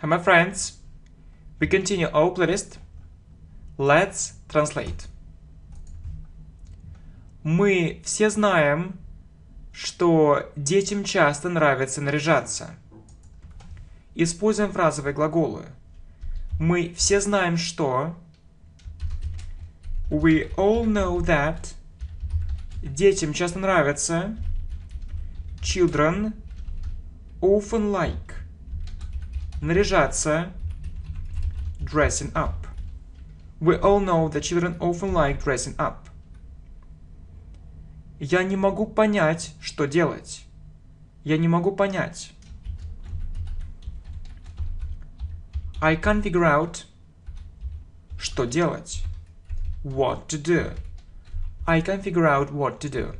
Hi, my friends. We continue our playlist. Let's translate. Мы все знаем, что детям часто нравится наряжаться. Используем фразовые глаголы. Мы все знаем, что... We all know that... Детям часто нравится... Children often like... Наряжаться... Dressing up. We all know that children often like dressing up. Я не могу понять, что делать. Я не могу понять. I can't figure out, что делать. What to do. I can't figure out what to do.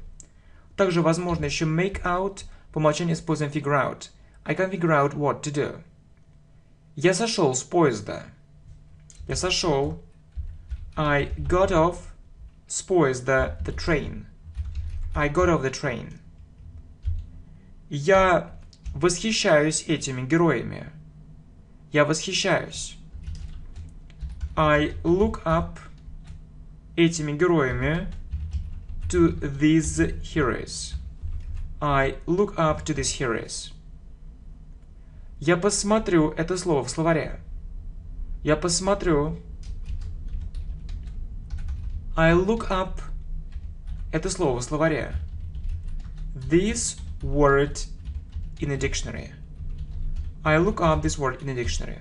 Также возможно еще make out, по умолчанию используем figure out. I can't figure out what to do. Я сошел с поезда. Я сошел. I got off с поезда, the train. I got off the train. Я восхищаюсь этими героями. Я восхищаюсь. I look up этими героями to these heroes. I look up to these heroes. Я посмотрю это слово в словаре. Я посмотрю. I look up это слово в словаре. This word in a dictionary. I look up this word in a dictionary.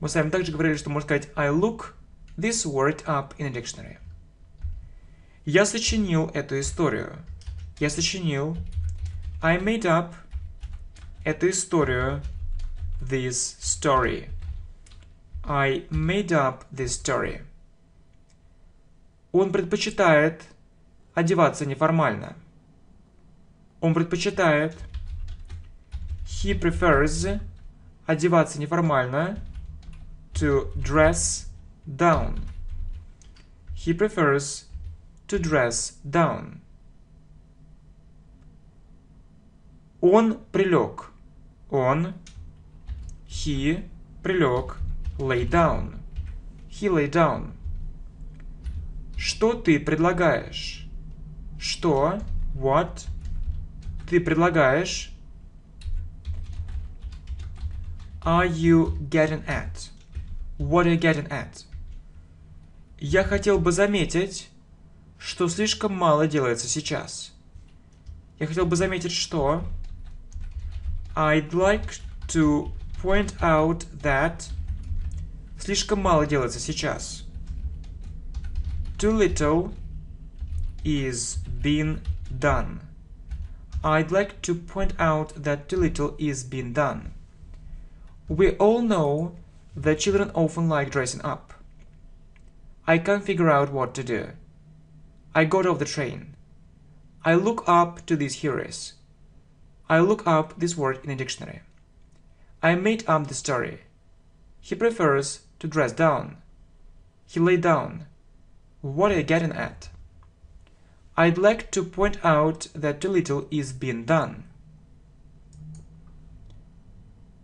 Мы с вами также говорили, что можно сказать I look this word up in a dictionary. Я сочинил эту историю. Я сочинил. I made up эту историю. This story. I made up this story. Он предпочитает одеваться неформально. Он предпочитает He prefers одеваться неформально to dress down. He prefers to dress down. Он прилег. Он, he, прилег, lay down. He lay down. Что ты предлагаешь? Что? What? Ты предлагаешь? Are you getting at? What are you getting at? Я хотел бы заметить, что слишком мало делается сейчас. Я хотел бы заметить, что... I'd like to point out that... Слишком мало делается сейчас. Too little is being done. I'd like to point out that too little is being done. We all know that children often like dressing up. I can't figure out what to do. I got off the train. I look up to these heroes. I look up this word in a dictionary. I made up the story. He prefers to dress down. He lay down. What are you getting at? I'd like to point out that too little is being done.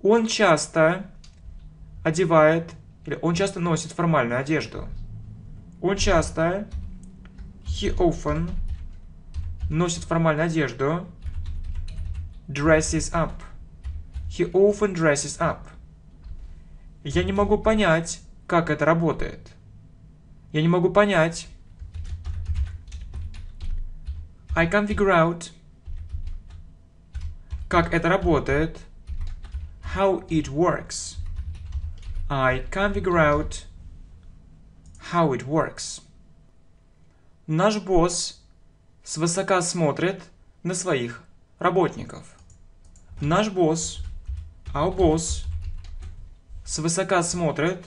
Он часто одевает, или он часто носит формальную одежду. Он часто, he often, носит формальную одежду, dresses up. He often dresses up. Я не могу понять, как это работает. Я не могу понять, I can figure out, как это работает, how it works. I can figure out how it works. Наш босс свысока смотрит на своих работников. Наш босс, our boss, свысока смотрит,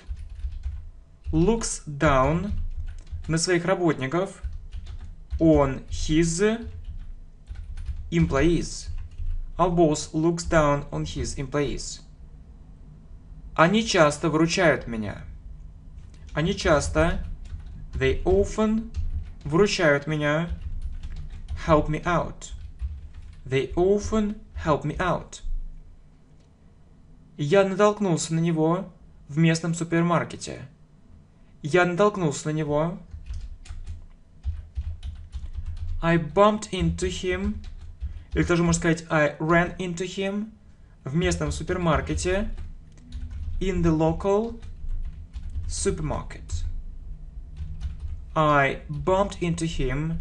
looks down на своих работников – on his employees. Our boss looks down on his employees. Они часто выручают меня. Они часто, they often, выручают меня, help me out. They often help me out. Я натолкнулся на него в местном супермаркете. Я натолкнулся на него. I bumped into him. Или тоже можно сказать I ran into him в местном супермаркете. In the local supermarket. I bumped into him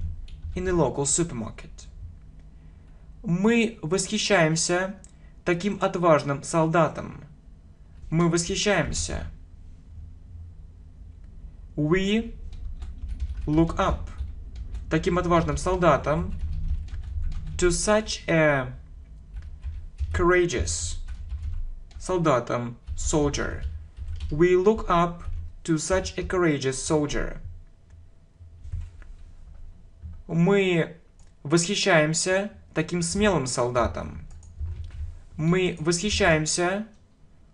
in the local supermarket. Мы восхищаемся таким отважным солдатом. Мы восхищаемся. We look up таким отважным солдатом to such a courageous солдатом soldier. We look up to such a courageous soldier. Мы восхищаемся таким смелым солдатом. Мы восхищаемся.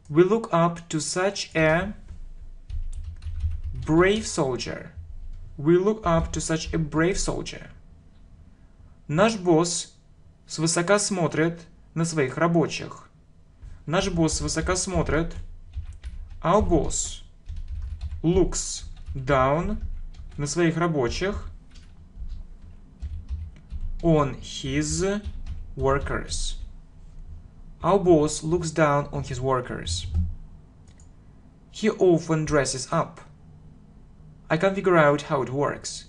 We look up to such a brave soldier. We look up to such a brave soldier. Наш босс свысока смотрит на своих рабочих. Наш босс свысока смотрит. Our boss looks down на своих рабочих on his workers. Our boss looks down on his workers. He often dresses up. I can't figure out how it works.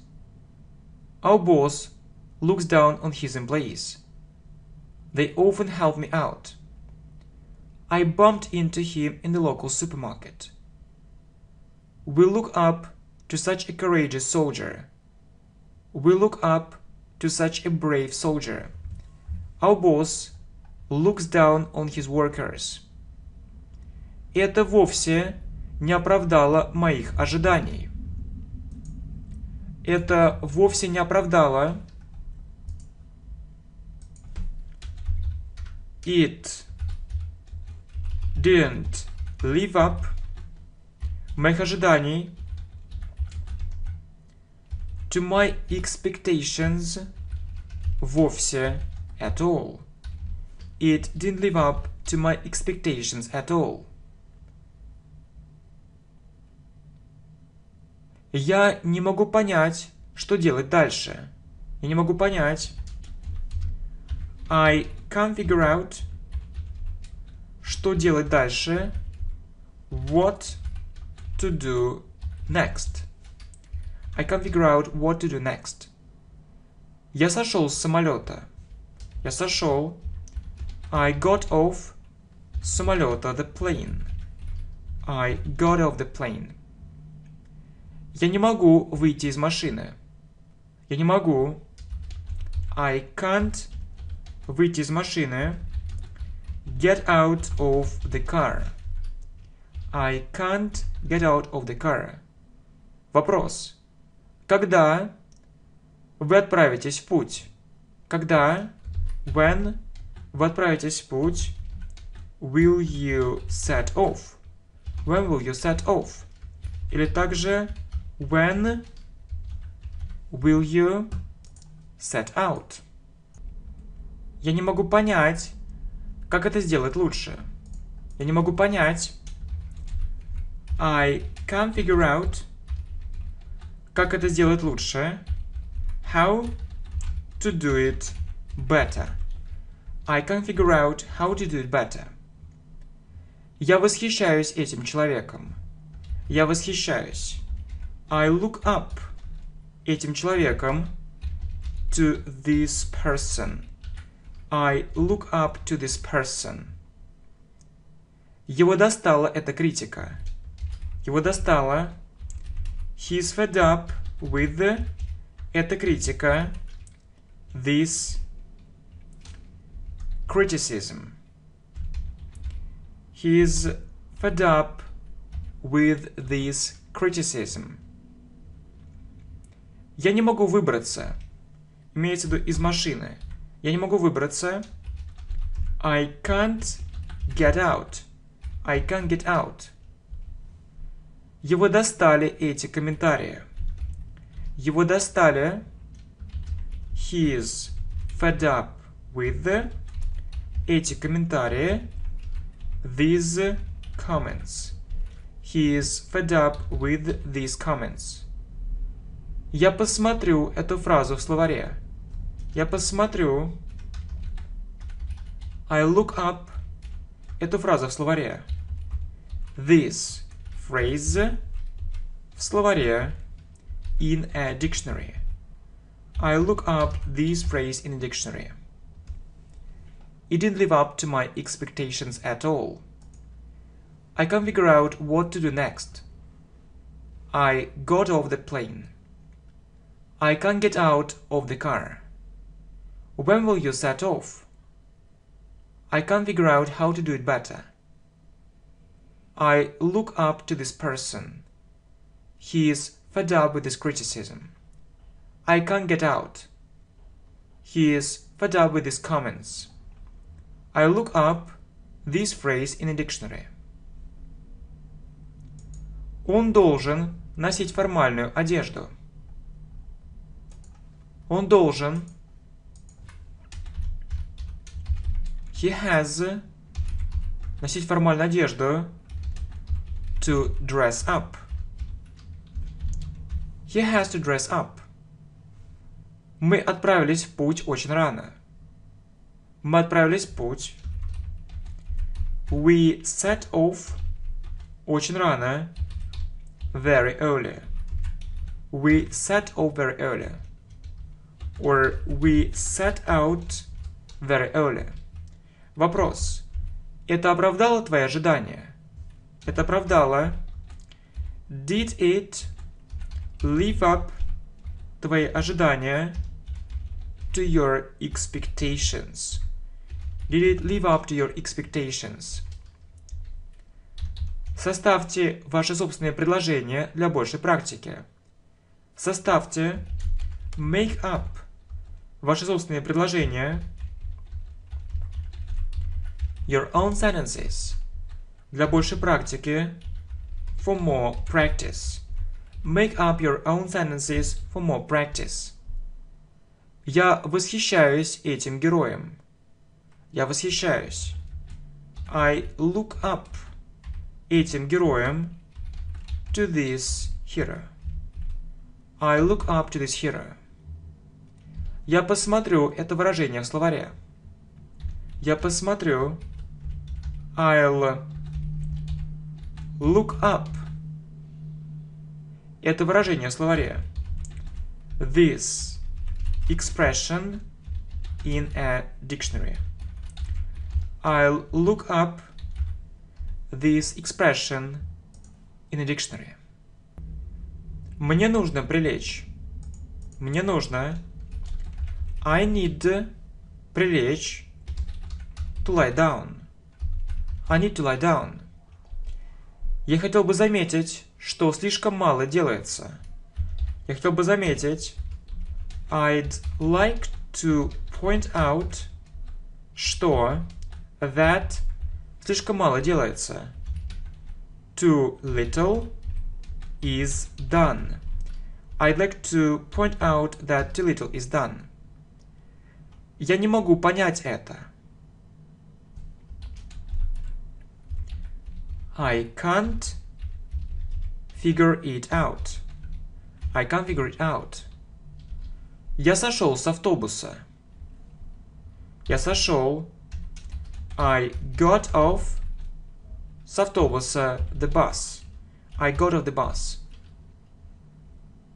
Our boss looks down on his employees. They often help me out. I bumped into him in the local supermarket. We look up to such a courageous soldier. We look up to such a brave soldier. Our boss looks down on his workers. Это вовсе не оправдало моих ожиданий. Это вовсе не оправдало. It didn't live up моих ожиданий to my expectations вовсе at all. It didn't live up to my expectations at all. Я не могу понять, что делать дальше. Я не могу понять. I can't figure out, что делать дальше. What to do next. I can't figure out what to do next. Я сошел с самолета. Я сошел. I got off самолета the plane. I got off the plane. Я не могу выйти из машины. Я не могу. I can't выйти из машины. Get out of the car. I can't get out of the car. Вопрос. Когда вы отправитесь в путь? Когда? When вы отправитесь в путь? Will you set off? When will you set off? Или также When will you set out? Я не могу понять, как это сделать лучше. Я не могу понять. I can't figure out как это сделать лучше? How to do it better. I can figure out how to do it better. Я восхищаюсь этим человеком. Я восхищаюсь. I look up этим человеком to this person. I look up to this person. Его достала эта критика. Его достала He's fed up with the... Это критика. This criticism. He's fed up with this criticism. Я не могу выбраться. Имеется в виду из машины. Я не могу выбраться. I can't get out. I can't get out. Его достали эти комментарии. Его достали. He is fed up with the, эти комментарии. these comments. He is fed up with these comments. Я посмотрю эту фразу в словаре. Я посмотрю. I look up эту фразу в словаре. This phrase в словаре in a dictionary. I look up this phrase in a dictionary. It didn't live up to my expectations at all. I can't figure out what to do next. I got off the plane. I can't get out of the car. When will you set off? I can't figure out how to do it better. I look up to this person. He is fed up with this criticism. I can't get out. He is fed up with his comments. I look up this phrase in a dictionary. Он должен носить формальную одежду. Он должен. He has носить формальную одежду. To dress up. He has to dress up. Мы отправились в путь очень рано. Мы отправились в путь. We set off очень рано. Very early. We set off very early. Or we set out very early. Вопрос. Это оправдало твои ожидания? Это оправдало. Did it live up твои ожидания to your expectations? Did it live up to your expectations? Составьте ваши собственные предложения для большей практики. Составьте make up ваши собственные предложения your own sentences для большей практики for more practice. Make up your own sentences for more practice. Я восхищаюсь этим героем. Я восхищаюсь. I look up этим героем to this hero. I look up to this hero. Я посмотрю это выражение в словаре. Я посмотрю. I'll look up. Это выражение в словаре. This expression in a dictionary. I'll look up this expression in a dictionary. Мне нужно прилечь. Мне нужно. I need прилечь. To lie down. I need to lie down. Я хотел бы заметить, что слишком мало делается. Я хотел бы заметить. I'd like to point out, что that слишком мало делается. Too little is done. I'd like to point out that too little is done. Я не могу понять это. I can't figure it out. I can't figure it out. Я сошел с автобуса. Я сошел I got off с автобуса the bus. I got off the bus.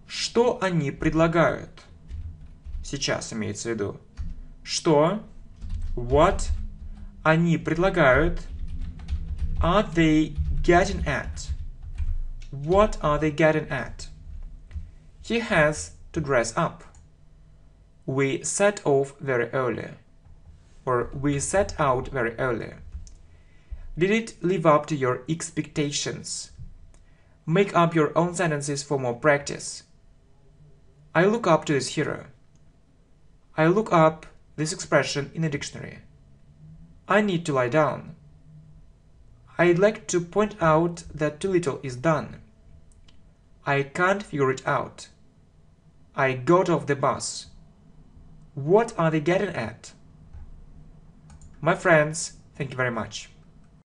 Что они предлагают? Сейчас имеется в виду. Что? What? Они предлагают. Are they getting at? What are they getting at? He has to dress up. We set off very early or we set out very early. Did it live up to your expectations? Make up your own sentences for more practice. I look up to this hero. I look up this expression in a dictionary. I need to lie down. I'd like to point out that too little is done. I can't figure it out. I got off the bus. What are they getting at? My friends, thank you very much.